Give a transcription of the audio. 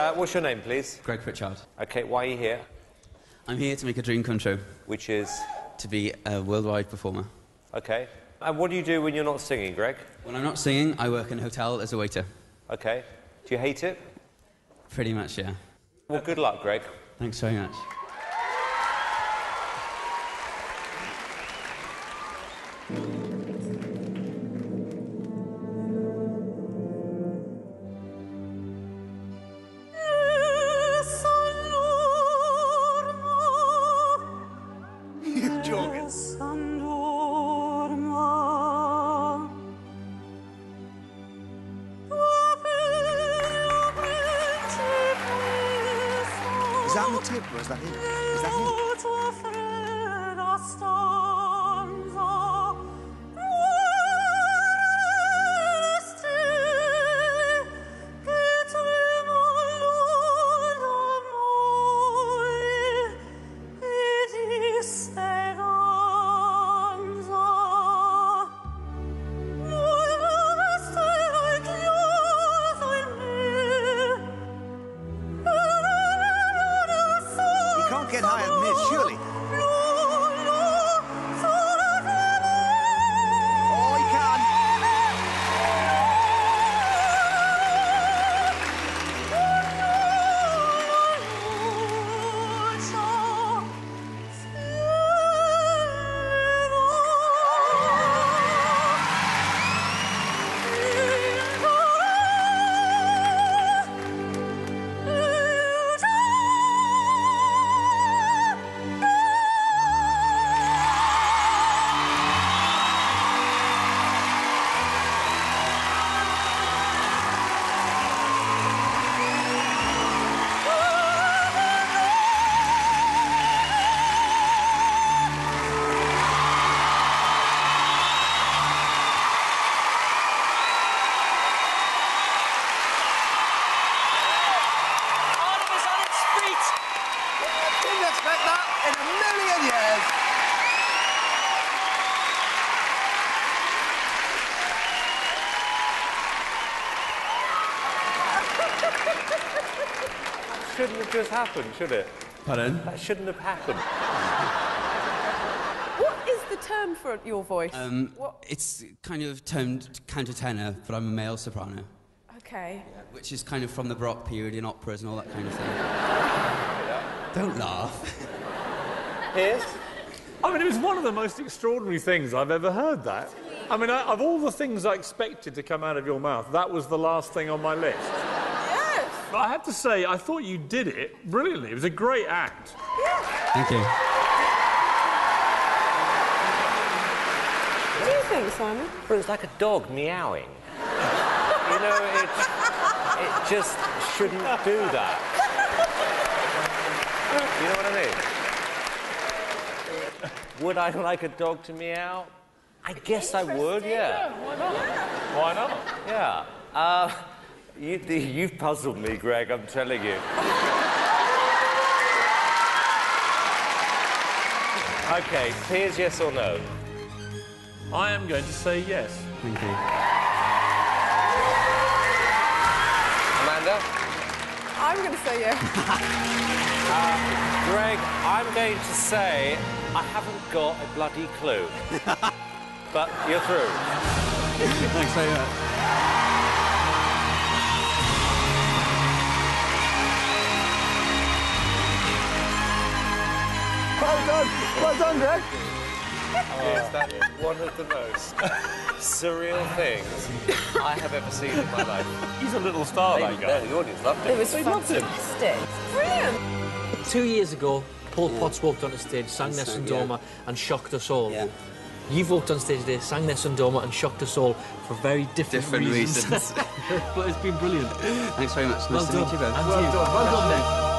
Uh, what's your name, please? Greg Pritchard. Okay, why are you here? I'm here to make a dream come true, Which is... to be a worldwide performer. Okay. And what do you do when you're not singing, Greg? When I'm not singing, I work in a hotel as a waiter. Okay. Do you hate it? Pretty much, yeah. Well, good luck, Greg. Thanks very much. That the tip or is that him? Is that can't than this, surely. Expect that in a million years. Shouldn't have just happened, should it? Pardon? That shouldn't have happened. What is the term for your voice? Um, What? it's kind of toned countertenor, but I'm a male soprano, Okay. which is kind of from the Baroque period in operas and all that kind of thing. Don't laugh. Piers? I mean, it was one of the most extraordinary things I've ever heard that. I mean, I, of all the things I expected to come out of your mouth, that was the last thing on my list. Yes. But I have to say, I thought you did it brilliantly. It was a great act. Yes. Thank you. What do you think, Simon? Well, it's like a dog meowing. you know, it, it just shouldn't do that. You know what I mean? Would I like a dog to meow? I guess I would, yeah. Why not? Why not? Yeah. Uh, you, you've puzzled me, Greg, I'm telling you. Okay, Piers, yes or no? I am going to say yes. Thank you. Amanda? I'm going to say yes. Greg, I'm going to say I haven't got a bloody clue. but you're through. Thanks very much. Well done. Well done, Greg. Oh, yes, that is one of the most surreal things I have ever seen in my life. He's a little star, Maybe, that guy. no, the audience loved It it. was fantastic. Brilliant. Two years ago, Paul Potts walked onto stage, sang Nessun Dorma, and shocked us all. Yeah. You've walked on stage today, sang Nessun Dorma, and shocked us all for very different, Different reasons. but it's been brilliant. Thanks very much. Nice Well to done. meet you both. And you. Well done. Well done, Nick.